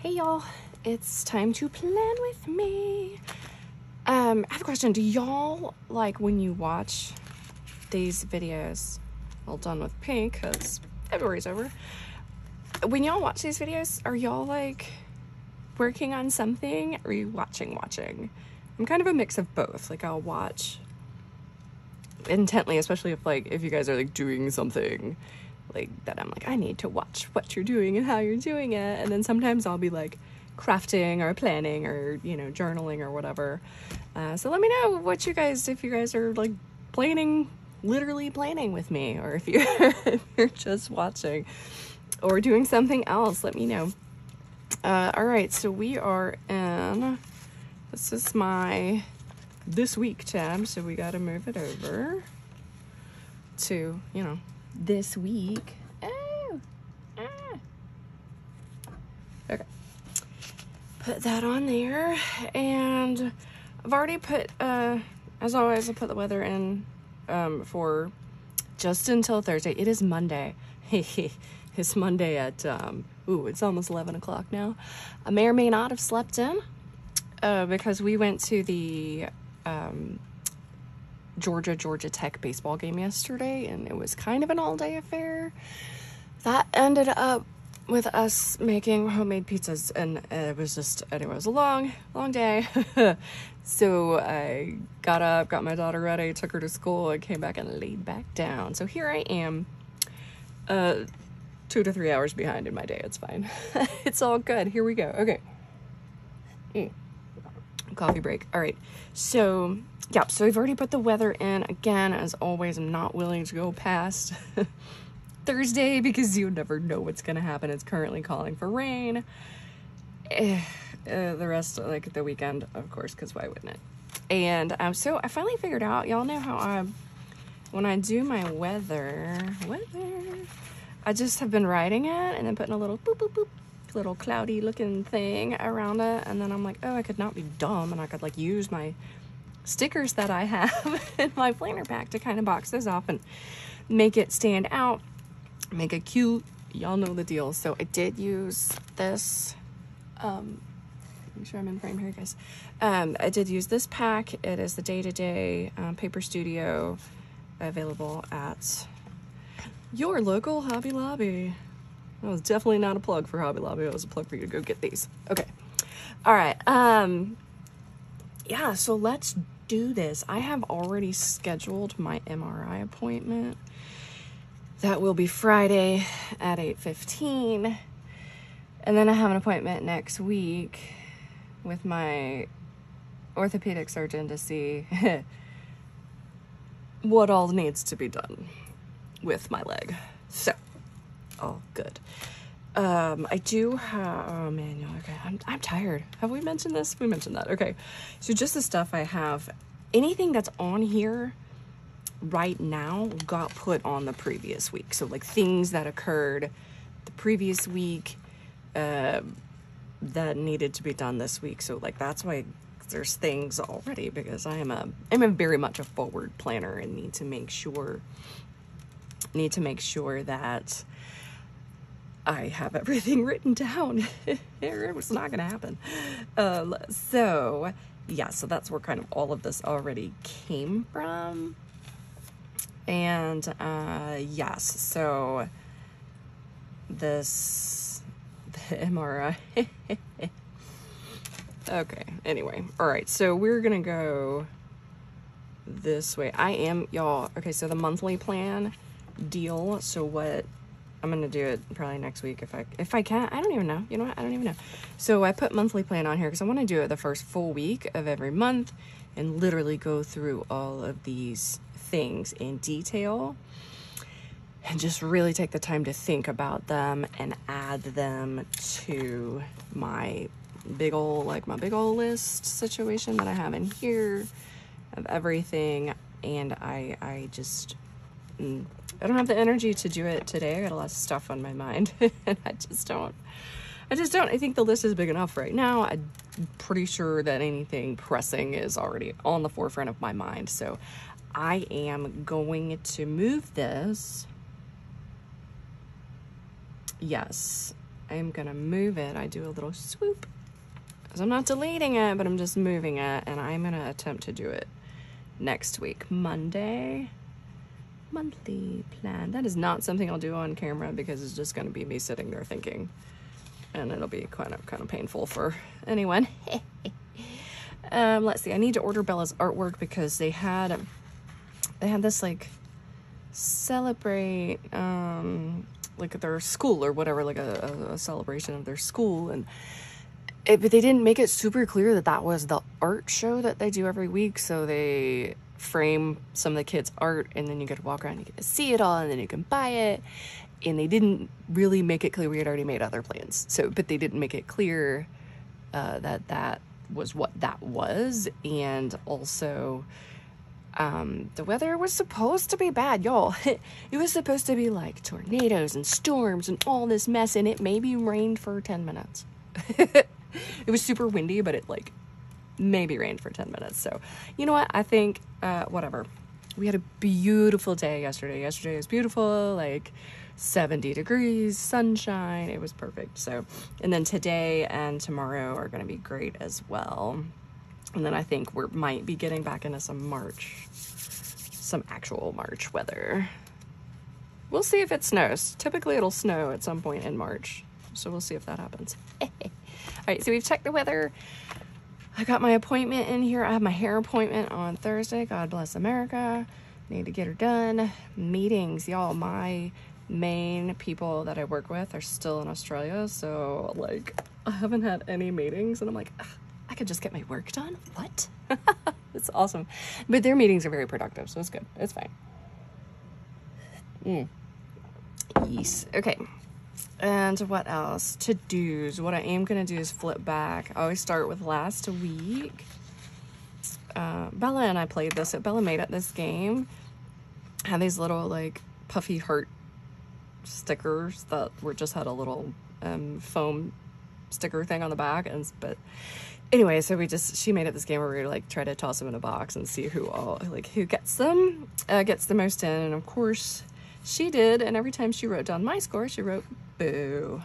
Hey y'all, it's time to plan with me. Um, I have a question. Do y'all like when you watch these videos? Well, done with pink because February's over. When y'all watch these videos, are y'all like working on something? Or are you watching, watching? I'm kind of a mix of both. Like I'll watch intently, especially if like if you guys are like doing something like that I'm like I need to watch what you're doing and how you're doing it. And then sometimes I'll be like crafting or planning or you know journaling or whatever. Uh, so let me know what you guys if you guys are like planning literally planning with me or if you're if you're just watching or doing something else let me know. Uh, all right so we are in this is my this week tab so we got to move it over to you know this week. Oh, ah. Okay. Put that on there. And I've already put, uh, as always, I put the weather in um, for just until Thursday. It is Monday. it's Monday at, um, ooh, it's almost 11 o'clock now. I may or may not have slept in uh, because we went to the um, Georgia Georgia Tech baseball game yesterday, and it was kind of an all day affair. That ended up with us making homemade pizzas, and it was just anyway, it was a long, long day. so I got up, got my daughter ready, took her to school, and came back and laid back down. So here I am, uh, two to three hours behind in my day. It's fine. it's all good. Here we go. Okay. Mm. Coffee break. All right. So yeah, so I've already put the weather in. Again, as always, I'm not willing to go past Thursday because you never know what's going to happen. It's currently calling for rain. Eh, uh, the rest, like the weekend, of course, because why wouldn't it? And um, so I finally figured out, y'all know how I, when I do my weather, weather, I just have been writing it and then putting a little boop, boop, boop, little cloudy looking thing around it. And then I'm like, oh, I could not be dumb and I could like use my stickers that I have in my planner pack to kind of box those off and make it stand out, make it cute. Y'all know the deal. So I did use this. Um, make sure I'm in frame here, guys. Um, I did use this pack. It is the Day to Day um, Paper Studio available at your local Hobby Lobby. That was definitely not a plug for Hobby Lobby. It was a plug for you to go get these. Okay. All right. Um, yeah, so let's do this. I have already scheduled my MRI appointment. That will be Friday at 8:15. And then I have an appointment next week with my orthopedic surgeon to see what all needs to be done with my leg. So, all good. Um, I do have, oh man, okay, I'm, I'm tired. Have we mentioned this? We mentioned that. Okay. So just the stuff I have, anything that's on here right now got put on the previous week. So like things that occurred the previous week, uh, that needed to be done this week. So like, that's why there's things already because I am a, I'm a very much a forward planner and need to make sure, need to make sure that, I have everything written down. it was not going to happen. Um, so, yeah, so that's where kind of all of this already came from. And, uh, yes, so this, the MRI. okay, anyway, all right, so we're going to go this way. I am, y'all, okay, so the monthly plan deal. So, what I'm gonna do it probably next week if I if I can. I don't even know. You know what? I don't even know. So I put monthly plan on here because I want to do it the first full week of every month and literally go through all of these things in detail and just really take the time to think about them and add them to my big old like my big old list situation that I have in here of everything and I I just mm, I don't have the energy to do it today. I got a lot of stuff on my mind and I just don't. I just don't. I think the list is big enough right now. I'm pretty sure that anything pressing is already on the forefront of my mind. So I am going to move this. Yes. I'm gonna move it. I do a little swoop. So I'm not deleting it, but I'm just moving it, and I'm gonna attempt to do it next week, Monday. Monthly plan. That is not something I'll do on camera because it's just gonna be me sitting there thinking, and it'll be kind of kind of painful for anyone. um, let's see. I need to order Bella's artwork because they had they had this like celebrate um like their school or whatever, like a, a celebration of their school, and it, but they didn't make it super clear that that was the art show that they do every week. So they frame some of the kids' art, and then you get to walk around, you get to see it all, and then you can buy it. And they didn't really make it clear. We had already made other plans, so but they didn't make it clear uh, that that was what that was, and also um, the weather was supposed to be bad, y'all. it was supposed to be like tornadoes and storms and all this mess, and it maybe rained for 10 minutes. it was super windy, but it like maybe rained for 10 minutes. So, you know what? I think, uh, whatever. We had a beautiful day yesterday. Yesterday was beautiful, like 70 degrees, sunshine. It was perfect. So, and then today and tomorrow are going to be great as well. And then I think we might be getting back into some March, some actual March weather. We'll see if it snows. Typically, it'll snow at some point in March. So we'll see if that happens. All right, so we've checked the weather. I got my appointment in here. I have my hair appointment on Thursday. God bless America. Need to get her done. Meetings, y'all. My main people that I work with are still in Australia. So, like, I haven't had any meetings. And I'm like, I could just get my work done. What? it's awesome. But their meetings are very productive, so it's good. It's fine. Mm. Yes. Okay. And what else? To do's. What I am going to do is flip back. I always start with last week. Uh, Bella and I played this. at Bella made it this game. Had these little, like, puffy heart stickers that were just had a little um, foam sticker thing on the back. And but anyway, so we just she made it this game where we like try to toss them in a box and see who all like who gets them, uh, gets the most in, and of course she did. And every time she wrote down my score, she wrote boo.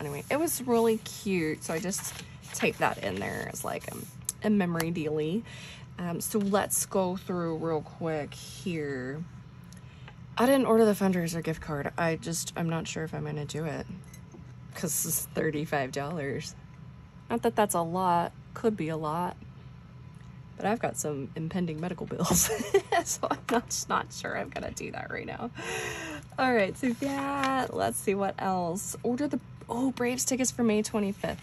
Anyway, it was really cute, so I just taped that in there as like a, um, a memory dealy. Um, so let's go through real quick here. I didn't order the fundraiser gift card. I just I'm not sure if I'm gonna do it because it's thirty five dollars. Not that that's a lot, could be a lot, but I've got some impending medical bills, so I'm not not sure I'm gonna do that right now. All right, so yeah, let's see what else. Order the, oh, Braves tickets for May 25th.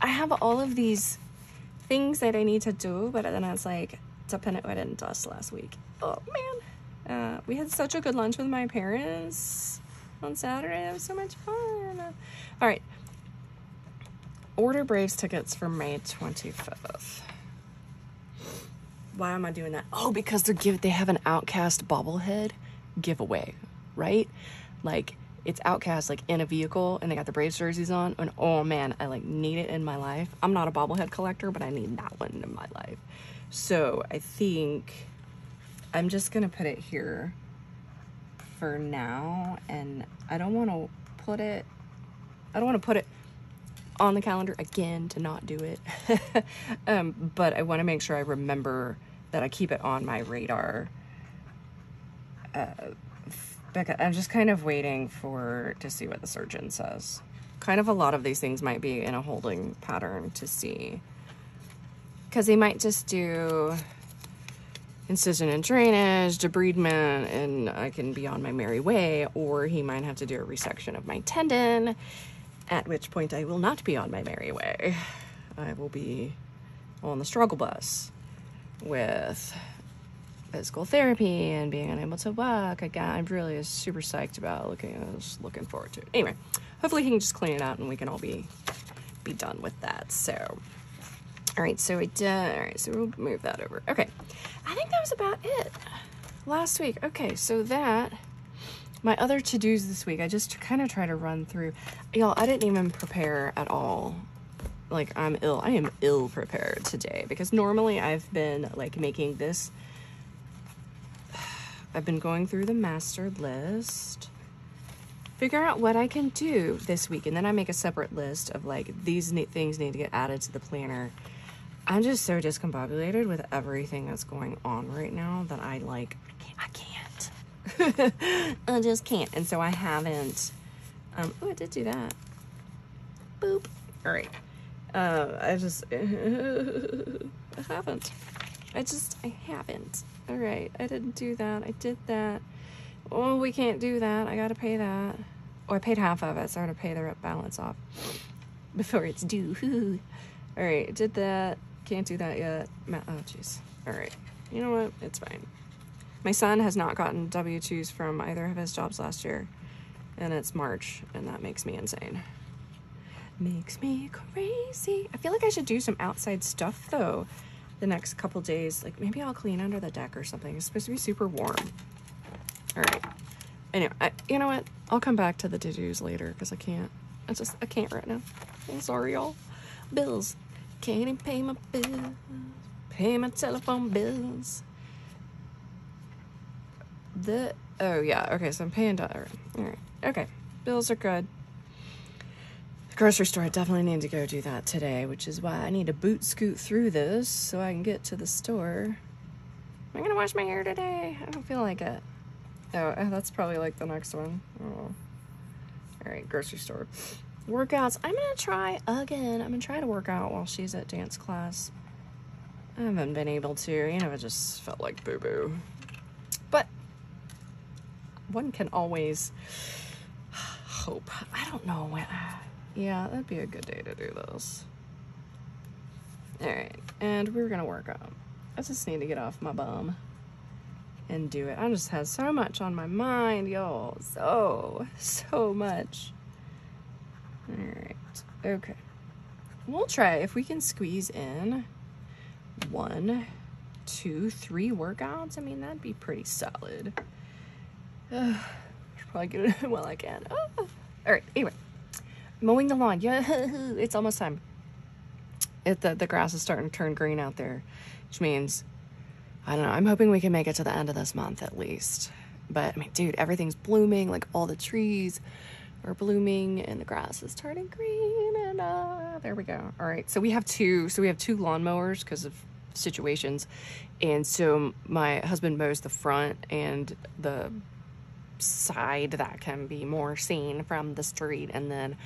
I have all of these things that I need to do, but then I was like, dependent I didn't dust last week. Oh man. Uh, we had such a good lunch with my parents on Saturday. It was so much fun. All right, order Braves tickets for May 25th. Why am I doing that? Oh, because they're give they have an OutKast bobblehead giveaway, right? Like it's OutKast like in a vehicle and they got the Braves jerseys on and oh man, I like need it in my life. I'm not a bobblehead collector, but I need that one in my life. So, I think I'm just to put it here for now and I don't want to put it I don't want to put it on the calendar again to not do it. um, but I want to make sure I remember that I keep it on my radar. Uh, I'm just kind of waiting for to see what the surgeon says. Kind of a lot of these things might be in a holding pattern to see. Because he might just do incision and drainage, debridement, and I can be on my merry way, or he might have to do a resection of my tendon at which point I will not be on my merry way. I will be on the struggle bus with physical therapy and being unable to walk. Again, I'm really super psyched about looking just looking forward to it. Anyway, hopefully he can just clean it out and we can all be be done with that. So all right, so we did all right, so we'll move that over. Okay. I think that was about it last week. Okay, so that my other to-dos this week, I just kind of try to run through. Y'all, I didn't even prepare at all. Like, I'm ill. I am ill prepared today because normally I've been, like, making this. I've been going through the master list figure out what I can do this week, and then I make a separate list of like these things need to get added to the planner. I'm just so discombobulated with everything that's going on right now that I like I can't. I, can't. I just can't, and so I haven't. Um, oh, I did do that. Boop. All right. Uh, I just I haven't. I just I haven't. All right. I didn't do that. I did that. Oh, we can't do that. I gotta pay that. Oh, I paid half of it, so I gotta pay the balance off before it's due. All right, did that. Can't do that yet. Oh, jeez. All right. You know what? It's fine. My son has not gotten W 2s from either of his jobs last year, and it's March, and that makes me insane. Makes me crazy. I feel like I should do some outside stuff though the next couple days. Like maybe I'll clean under the deck or something. It's supposed to be super warm. All right. Anyway, I, you know what? I'll come back to the to-dos later because I can't. I just, I can't right now. I'm sorry, y'all. Bills. Can't even pay my bills. Pay my telephone bills. The, oh yeah, okay, so I'm paying dollar. All right, okay. Bills are good. The grocery store, I definitely need to go do that today, which is why I need to boot scoot through this so I can get to the store. Am I gonna wash my hair today? I don't feel like it. Oh, that's probably like the next one. Oh. All right, grocery store. Workouts. I'm gonna try again. I'm gonna try to work out while she's at dance class. I haven't been able to. You know, i just felt like boo boo. But one can always hope. I don't know when. Uh, yeah, that'd be a good day to do this. All right, and we're gonna work out. I just need to get off my bum and do it. I just had so much on my mind, y'all. So, so much. All right. Okay. We'll try if we can squeeze in one, two, three workouts. I mean, that'd be pretty solid. Should probably get it while I can. Oh. All right. Anyway, mowing the lawn. Yeah, it's almost time. It, the, the grass is starting to turn green out there, which means I don't know. I'm hoping we can make it to the end of this month at least. But I mean, dude, everything's blooming. Like all the trees are blooming and the grass is turning green. And uh, there we go. All right. So we have two. So we have two lawnmowers because of situations. And so my husband mows the front and the side that can be more seen from the street and then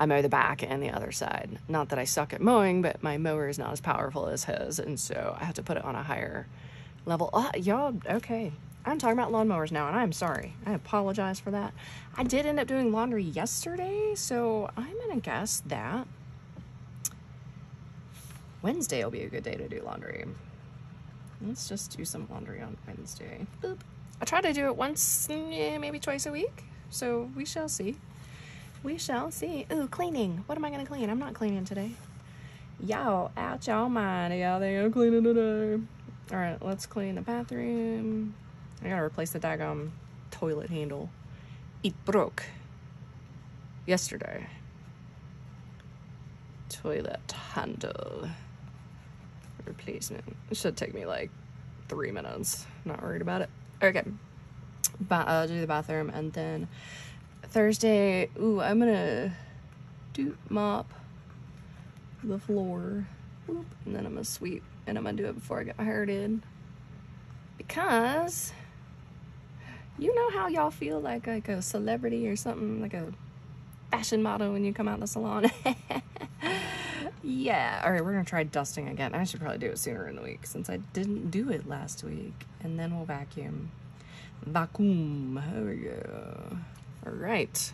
I mow the back and the other side. Not that I suck at mowing, but my mower is not as powerful as his and so I have to put it on a higher level. Oh, y'all, okay. I'm talking about lawnmowers now, and I'm sorry. I apologize for that. I did end up doing laundry yesterday, so I'm gonna guess that Wednesday will be a good day to do laundry. Let's just do some laundry on Wednesday. Boop. I try to do it once, maybe twice a week, so we shall see. We shall see. Ooh, cleaning. What am I gonna clean? I'm not cleaning today. Y'all, out y'all mind. Y'all think I'm cleaning today. All right, let's clean the bathroom. I gotta replace the daggum toilet handle. It broke yesterday. Toilet handle replacement. It should take me like three minutes. Not worried about it. Okay. Ba- uh, do the bathroom and then Thursday. Ooh, I'm gonna do mop the floor. Whoop, and then I'm gonna sweep and I'm gonna do it before I get my hair. Because you know how y'all feel like like a celebrity or something, like a fashion model when you come out the salon. yeah. All right, we're gonna try dusting again. I should probably do it sooner in the week since I didn't do it last week. And then we'll vacuum. Vacuum. There we go. All right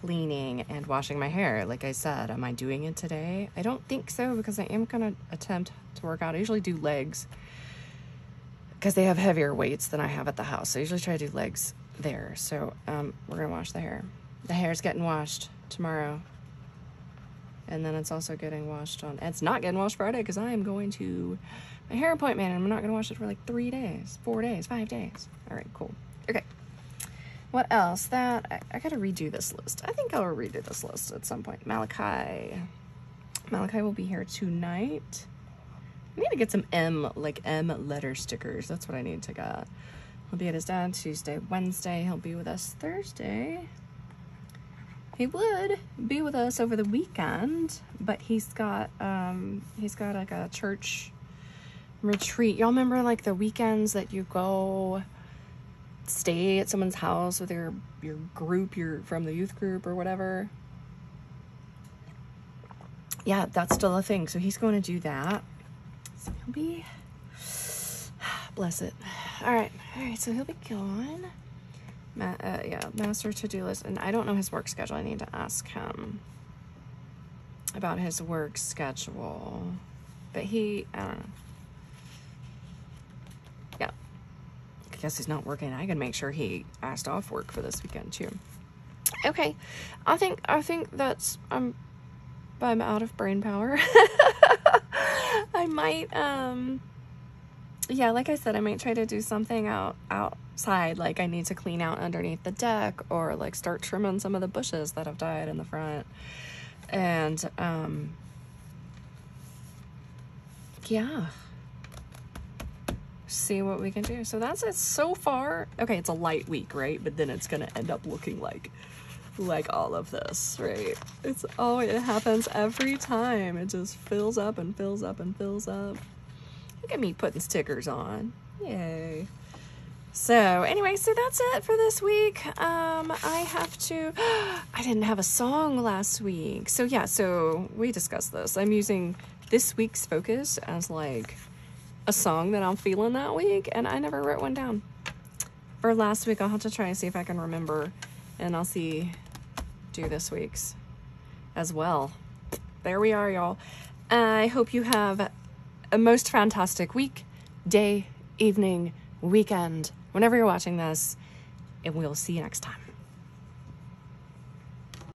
cleaning and washing my hair. Like I said, am I doing it today? I don't think so because I am going to attempt to work out. I usually do legs because they have heavier weights than I have at the house. So I usually try to do legs there. So um, we're going to wash the hair. The hair's getting washed tomorrow. And then it's also getting washed on, it's not getting washed Friday because I am going to my hair appointment and I'm not going to wash it for like three days, four days, five days. All right, cool. Okay. What else? That I, I, gotta redo this list. I think I'll redo this list at some point. Malachi. Malachi will be here tonight. I need to get some M, like M letter stickers. That's what I need to get. He'll be at his dad Tuesday, Wednesday. He'll be with us Thursday. He would be with us over the weekend, but he's got um he's got like a church retreat. Y'all remember like the weekends that you go stay at someone's house with your your group, your from the youth group or whatever? Yeah, that's still a thing. So he's going to do that. So he'll be bless it. All right, all right. So he'll be gone. Ma- uh, yeah, master to do list, and I don't know his work schedule. I need to ask him about his work schedule. But he, I don't know. Yeah, I guess he's not working. I can make sure he asked off work for this weekend too. Okay, I think I think that's I'm I'm out of brain power. I might um yeah, like I said, I might try to do something out out outside. Like I need to clean out underneath the deck or like start trimming some of the bushes that have died in the front. And um yeah. See what we can do. So that's it so far. Okay, it's a light week, right? But then it's gonna end up looking like like all of this, right? It's oh, it happens every time. It just fills up and fills up and fills up. Look at me putting stickers on. Yay. So anyway, so that's it for this week. Um, I have to, I didn't have a song last week. So yeah, so we discussed this. I'm using this week's focus as like a song that I'm feeling that week, and I never wrote one down. For last week, I'll have to try and see if I can remember, and I'll see, do this week's as well. There we are, y'all. I hope you have a most fantastic week, day, evening, weekend, whenever you're watching this, and we'll see you next time.